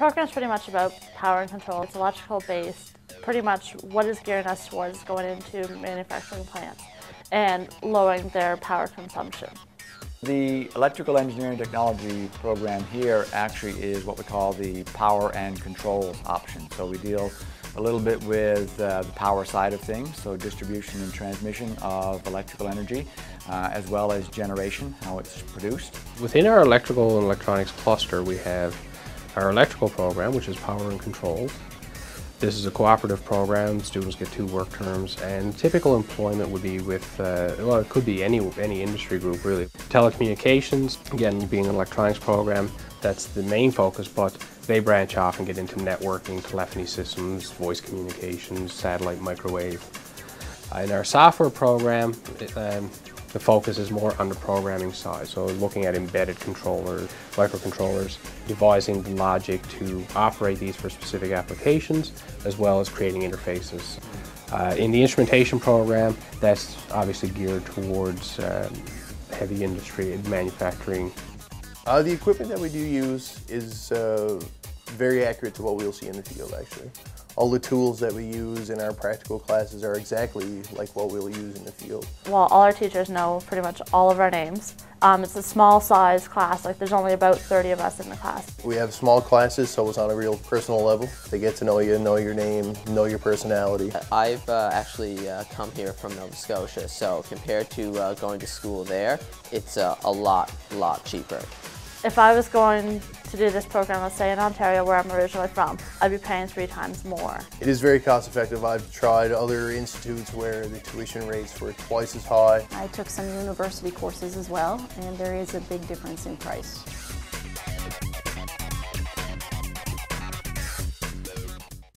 program is pretty much about power and control. It's electrical based. Pretty much what is gearing us towards going into manufacturing plants and lowering their power consumption. The electrical engineering technology program here actually is what we call the power and control option. So we deal a little bit with uh, the power side of things, so distribution and transmission of electrical energy, uh, as well as generation, how it's produced. Within our electrical and electronics cluster, we have our electrical program, which is power and control. This is a cooperative program. Students get two work terms, and typical employment would be with, uh, well, it could be any any industry group really. Telecommunications, again, being an electronics program, that's the main focus, but they branch off and get into networking, telephony systems, voice communications, satellite, microwave. In our software program, um, the focus is more on the programming side, so looking at embedded controllers, microcontrollers, devising the logic to operate these for specific applications, as well as creating interfaces. Uh, in the instrumentation program, that's obviously geared towards um, heavy industry and manufacturing. Uh, the equipment that we do use is uh, very accurate to what we'll see in the field actually all the tools that we use in our practical classes are exactly like what we'll use in the field. Well, all our teachers know pretty much all of our names. Um, it's a small size class, like there's only about 30 of us in the class. We have small classes, so it's on a real personal level. They get to know you, know your name, know your personality. I've uh, actually uh, come here from Nova Scotia, so compared to uh, going to school there, it's uh, a lot, lot cheaper. If I was going to do this program, let's say in Ontario, where I'm originally from, I'd be paying three times more. It is very cost effective. I've tried other institutes where the tuition rates were twice as high. I took some university courses as well, and there is a big difference in price.